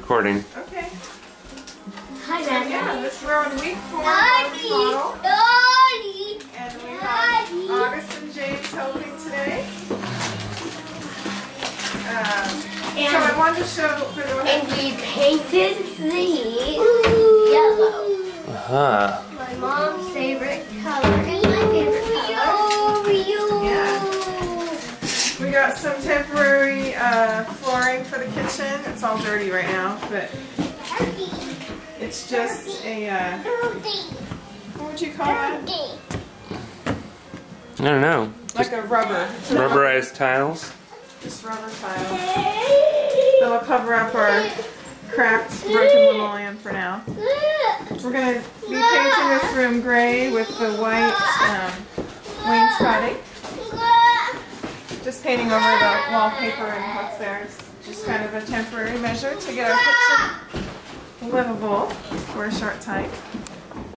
Recording. Okay. Hi, So Daddy. yeah, this we're on week four Daddy. the model, Daddy. and we have Daddy. August and James helping today. Um, so I wanted to show for the And we painted these yellow. Uh-huh. My mom's favorite color and my favorite color. Yeah. we got some temporary uh, flooring for the kitchen. It's all dirty right now, but it's just a uh, what would you call it? I don't know. Like a rubber. It's Rubberized tiles. Just rubber tiles. That'll cover up our cracked, broken linoleum for now. We're going to be painting this room gray with the white um, wainscoting. Just painting over the wallpaper and what's there. It's just kind of a temporary measure to get our kitchen livable for a short time.